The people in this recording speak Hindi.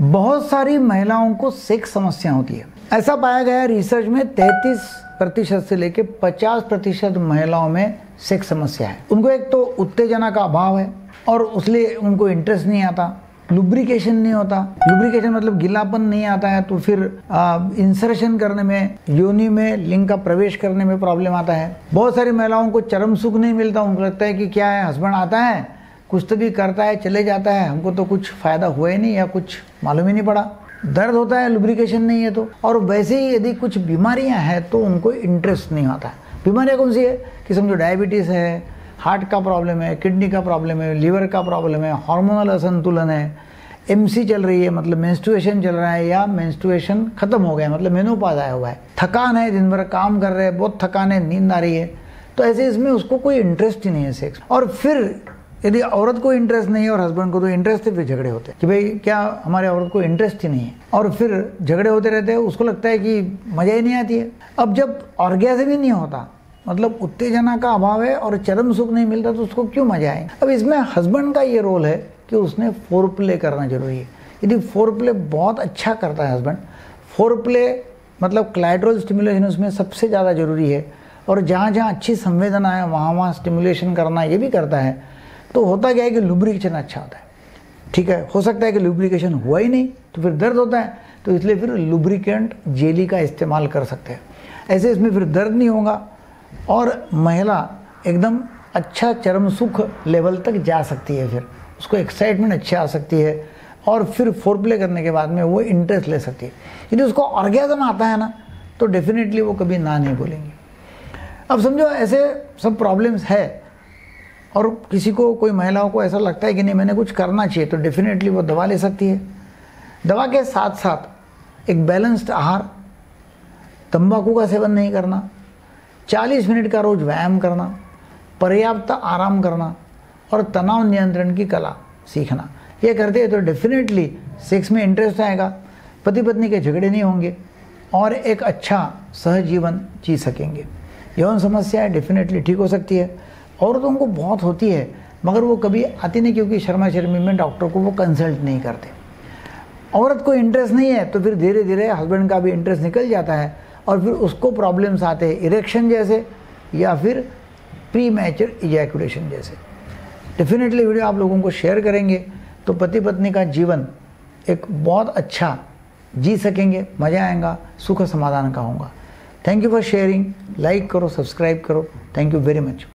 बहुत सारी महिलाओं को सेक्स समस्या होती है। ऐसा पाया गया रिसर्च में 33 प्रतिशत से लेकर 50 प्रतिशत महिलाओं में सेक्स समस्या है। उनको एक तो उत्तेजना का अभाव है और उसलिए उनको इंटरेस्ट नहीं आता लुब्रिकेशन नहीं होता। लुब्रिकेशन मतलब गिलापन नहीं आता है तो फिर इंसर्शन करने में, योनि में, लिंग का प्रवेश करने में प्रॉब्लम आता है। बहुत सारी महिलाओं को चरम सुख नहीं मिलता, उनको लगता है कि क्या है हस्बैंड आता है कुछ तो भी करता है, चले जाता है। हमको तो कुछ फ़ायदा हुआ ही नहीं या कुछ मालूम ही नहीं पड़ा। दर्द होता है लुब्रिकेशन नहीं है तो। और वैसे ही यदि कुछ बीमारियाँ हैं तो उनको इंटरेस्ट नहीं होता बीमारियाँ कौन सी है? कि समझो डायबिटीज़ है हार्ट का प्रॉब्लम है किडनी का प्रॉब्लम है लीवर का प्रॉब्लम है हार्मोनल असंतुलन है। एमसी चल रही है मतलब मेंस्ट्रुएशन चल रहा है या मेंस्ट्रुएशन खत्म हो गया है मतलब मेनोपाज आया हुआ है। थकान है, दिन भर काम कर रहे हैं, बहुत थकान है, नींद आ रही है। तो ऐसे इसमें उसको कोई इंटरेस्ट ही नहीं है सेक्स और फिर यदि औरत को इंटरेस्ट नहीं है और हस्बैंड को तो इंटरेस्ट है फिर झगड़े होते हैं कि भाई, क्या हमारे औरत को इंटरेस्ट ही नहीं है? और फिर झगड़े होते रहते हैं, उसको लगता है कि मज़ा ही नहीं आती है। अब जब ऑर्गेजम ही नहीं होता मतलब उत्तेजना का अभाव है और चरम सुख नहीं मिलता तो उसको क्यों मज़ा आए? अब इसमें हस्बैंड का ये रोल है कि उसने फोर प्ले करना ज़रूरी है। यदि फोर प्ले बहुत अच्छा करता है हस्बैंड फोर प्ले मतलब क्लाइड्रोल स्टिमुलेशन उसमें सबसे ज़्यादा ज़रूरी है। और जहाँ जहाँ अच्छी संवेदना है, वहाँ वहाँ स्टिमुलेशन करना ये भी करता है। तो होता क्या है कि लुब्रिकेशन अच्छा होता है। ठीक है? हो सकता है कि लुब्रिकेशन हुआ ही नहीं तो फिर दर्द होता है तो इसलिए फिर लुब्रिकेंट जेली का इस्तेमाल कर सकते हैं। ऐसे इसमें फिर दर्द नहीं होगा और महिला एकदम अच्छा चरम सुख लेवल तक जा सकती है फिर। उसको एक्साइटमेंट अच्छी आ सकती है और फिर फोर प्ले करने के बाद में वो इंटरेस्ट ले सकती है। यदि उसको ऑर्गेजम आता है ना तो डेफिनेटली वो कभी ना नहीं बोलेंगी अब समझो ऐसे सब प्रॉब्लम्स है और किसी को, कोई महिलाओं को ऐसा लगता है कि नहीं, मैंने कुछ करना चाहिए तो डेफिनेटली वो दवा ले सकती है। दवा के साथ साथ एक बैलेंस्ड आहार, तंबाकू का सेवन नहीं करना 40 मिनट का रोज व्यायाम करना, पर्याप्त आराम करना और तनाव नियंत्रण की कला सीखना। ये करते हैं तो डेफिनेटली सेक्स में इंटरेस्ट आएगा पति पत्नी के झगड़े नहीं होंगे और एक अच्छा सहजीवन जी सकेंगे। यौन समस्याएँ डेफिनेटली ठीक हो सकती है। औरतों को बहुत होती है, मगर वो कभी आती नहीं क्योंकि शर्मा शर्मी में डॉक्टर को वो कंसल्ट नहीं करते। औरत को इंटरेस्ट नहीं है तो फिर धीरे धीरे हस्बैंड का भी इंटरेस्ट निकल जाता है और फिर उसको प्रॉब्लम्स आते हैं इरेक्शन जैसे, या फिर प्री मैचर इजैकुलेशन जैसे। डेफिनेटली वीडियो आप लोगों को शेयर करेंगे तो पति पत्नी का जीवन एक बहुत अच्छा जी सकेंगे, मज़ा आएगा, सुख समाधान का होगा। Thank you for sharing like करो सब्सक्राइब करो थैंक यू वेरी मच